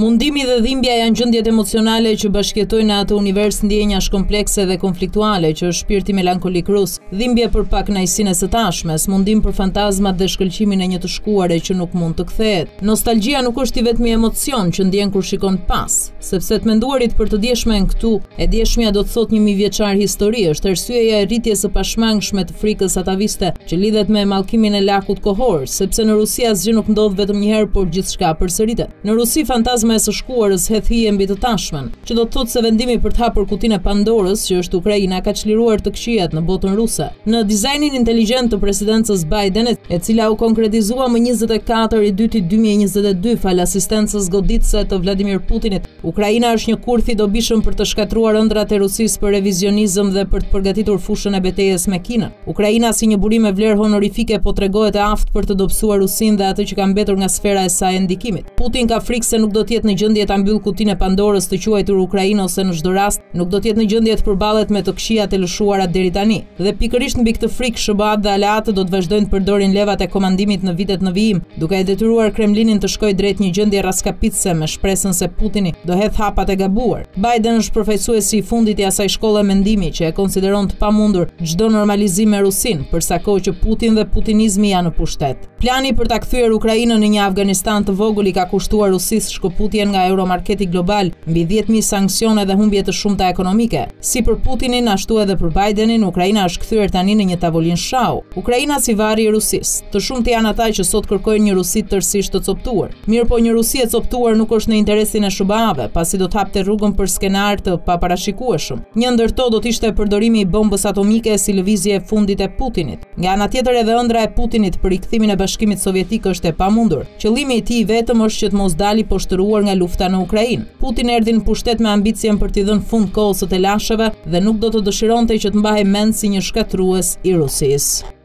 Mundimi dhe dhimbja janë gjendjet emocionale që bashkëjetojnë në atë univers ndjenjash komplekse dhe konfliktuale që është shpirti melankolik rus, dhimbja për pakënaqësinë e së tashmes, mundim për fantazmat dhe shkëlqimin e një të shkuare që nuk mund të kthehet. Nostalgia nuk është i vetmi emocion që ndjen kur shikon pas. Sepse të menduarit për të djeshmen këtu, e djeshmja do të thotë një mijëvjeçar histori, është arsyeja e rritjes së pashmangshme të frikës ataviste, që lidhet me mallkimin e lakut kohor, sepse në Rusi asgjë nuk ndodh vetëm një herë, por gjithçka përsëritet. Në Rusi, fantazma e së shkuarës hedh hije mbi të tashmen. Që do të thotë se vendimi për të hapur kutinë e Pandorës, që është Ukraina, ka çliruar të këqijat në botën ruse. Në dizajnin inteligjent të presidencës Biden, e cila u konkretizua më 24 i dytit 2022 falë asistencës goditëse të Vladimir Putinit, Ukraina është një kurth i dobishëm për të shkatruar ëndrrat e Rusisë për revizionizëm dhe për të përgatitur fushën e betejës me Kinën. Ukraina si një burim me vlerë honorifike po tregohet e aftë për të dobësuar Rusinë dhe atë që ka mbetur nga sfera e saj e ndikimit. Putin ka frikë se nuk do të jetë në gjendje ta mbyllë kutinë e Pandorës të quajtur Ukrainë ose në çdo rast nuk do të jetë në gjendje të përballet me të këqijat e lëshuara deri tani, dhe pikërisht mbi këtë frikë SHBA-të dhe aleatët do të vazhdojnë të përdorin levat e komandimit në vitet në vijim, duke e detyruar Kremlinin të shkojë drejt një gjendje rraskapitëse me shpresën se Putini do hedhë hapat e gabuar. Biden është përfaqësuesi i fundit i asaj shkolle mendimi që e konsideron të pamundur çdo normalizim me Rusinë, për sa kohë që Putin dhe putinizmi janë në pushtet. Plani për ta kthyer Ukrainën në një Afganistan të vogël i ka kushtuar Rusisë shkëputjen nga euromarketi global, mbi dhjetë mijë sanksione dhe humbje të shumta ekonomike. Si për Putinin, ashtu edhe për Bidenin, Ukraina është kthyer tani në një tavolinë shahu. Ukraina si varri i Rusisë. Të shumtë janë ata që sot kërkojnë një Rusi tërësisht të copëtuar. Mirëpo një Rusi e copëtuar nuk është në interesin e SHBA-ve, pasi do të hapte rrugën për skenarë të paparashikueshëm. Një ndër to do të ishte përdorimi i bombës atomike si lëvizje e fundit e Putinit. Nga ana tjetër edhe ëndrra e Putinit për rikthimin e Bashkimit Sovjetik është e pamundur. Qëllimi i tij i vetëm është që të mos dalë i poshtëruar nga lufta në Ukrainë. Putin erdhi në pushtet me ambicien për t'i dhënë fund kohës së telasheve dhe nuk do të dëshironte që të mbahej mend si një shkatërrues i Rusisë.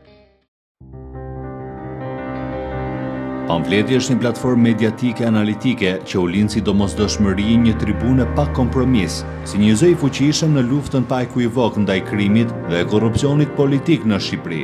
Pamfleti është një platformë mediatike e analitike që u lind si domosdoshmëri një tribune pa kompromis si një zë i fuqishëm në luftën pa ekuivok ndaj krimit dhe korrupsionit politik në Shqipëri.